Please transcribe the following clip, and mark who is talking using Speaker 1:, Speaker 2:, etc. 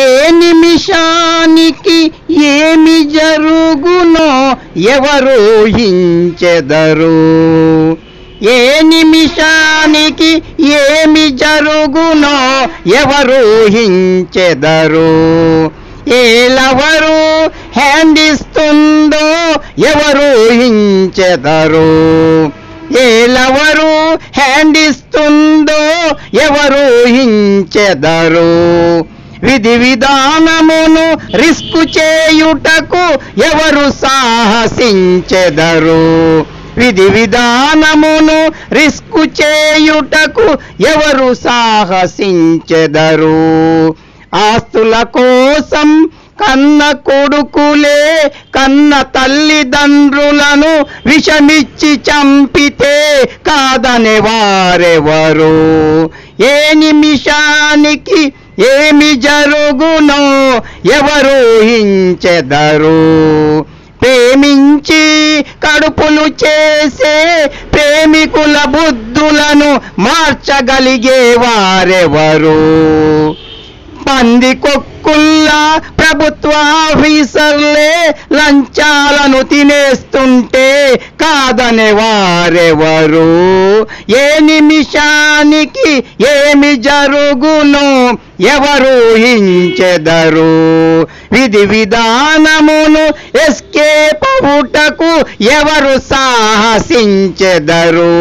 Speaker 1: ఏ నిమిషానికి ఏమి జరుగునో ఎవరు హించెదరు ఏ నిమిషానికి ఏమి జరుగునో ఎవరు హించెదరు ఏలవరు హ్యాండ్ ఇస్తుందో ఎవరు హించెదరు ఏలవరు హ్యాండ్ ఇస్తుందో ఎవరు హించెదరు విధి విధానమును రిస్క్ చేయుటకు ఎవరు సాహసించెదరు? విధి విధానమును రిస్క్ చేయుటకు ఎవరు సాహసించెదరు? ఆస్తుల కోసం కన్న కొడుకులే కన్న తల్లిదండ్రులను విషమిచ్చి చంపితే కాదనే వారెవరు? ఏ నిమిషానికి ఏమి జరుగునో ఎవరు హించెదరు ప్రేమించి కడుపులు చేసే ప్రేమికుల బుద్ధులను మార్చగలిగే వారెవరు పంది కొక్కుల్లా ప్రభుత్వ ఆఫీసర్లే లంచాలను తినేస్తుంటే కాదనే వారెవరు ఏ నిమిషానికి ఏమి జరుగును ఎవరు హించెదరు విధి విధానమును ఎస్కే అవుటకు ఎవరు సాహసించెదరు?